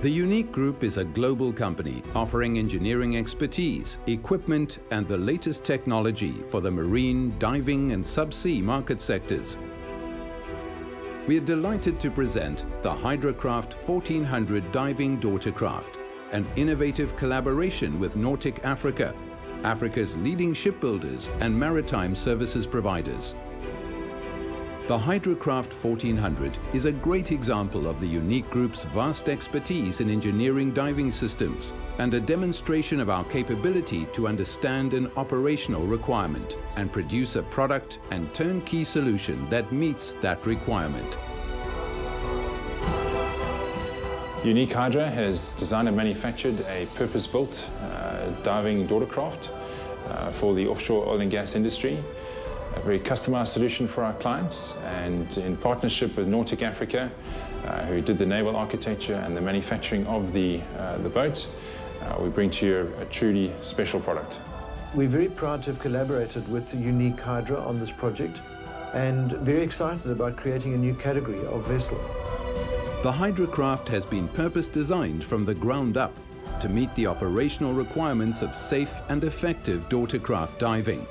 The Unique Group is a global company offering engineering expertise, equipment and the latest technology for the marine, diving and subsea market sectors. We are delighted to present the HydraCraft 1400 diving daughter craft, an innovative collaboration with Nautic Africa, Africa's leading shipbuilders and maritime services providers. The HydraCraft 1400 is a great example of the Unique Group's vast expertise in engineering diving systems and a demonstration of our capability to understand an operational requirement and produce a product and turnkey solution that meets that requirement. Unique Hydra has designed and manufactured a purpose-built uh, diving daughter uh, for the offshore oil and gas industry a very customized solution for our clients and in partnership with Nautic Africa, uh, who did the naval architecture and the manufacturing of the, uh, the boat, uh, we bring to you a, a, truly special product. We're very proud to have collaborated with the Unique Hydra on this project and very excited about creating a new category of vessel. The HydraCraft has been purpose designed from the ground up to meet the operational requirements of safe and effective daughter craft diving.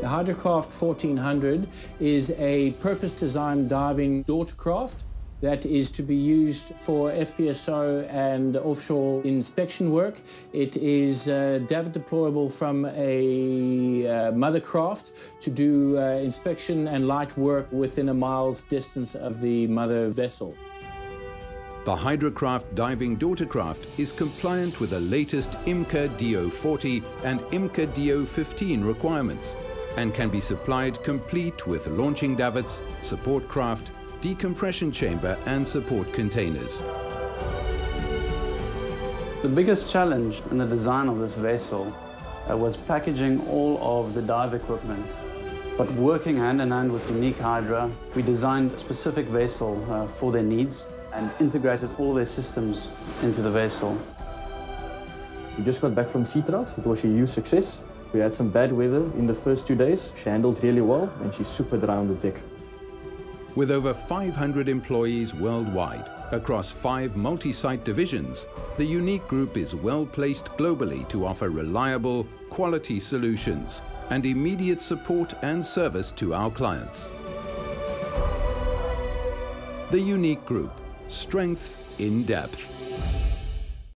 The HydraCraft 1400 is a purpose-designed diving daughter craft that is to be used for FPSO and offshore inspection work. It is uh, deployable from a uh, mother craft to do uh, inspection and light work within a mile's distance of the mother vessel. The HydraCraft diving daughter craft is compliant with the latest IMCA D040 and IMCA D015 requirements and can be supplied complete with launching davits, support craft, decompression chamber and support containers. The biggest challenge in the design of this vessel uh, was packaging all of the dive equipment. But working hand in hand with Unique Hydra, we designed a specific vessel uh, for their needs and integrated all their systems into the vessel. We just got back from sea trials. It was a huge success. We had some bad weather in the first two days. She handled really well and she's super around the deck. With over 500 employees worldwide across five multi-site divisions, the Unique Group is well placed globally to offer reliable, quality solutions and immediate support and service to our clients. The Unique Group, strength in depth.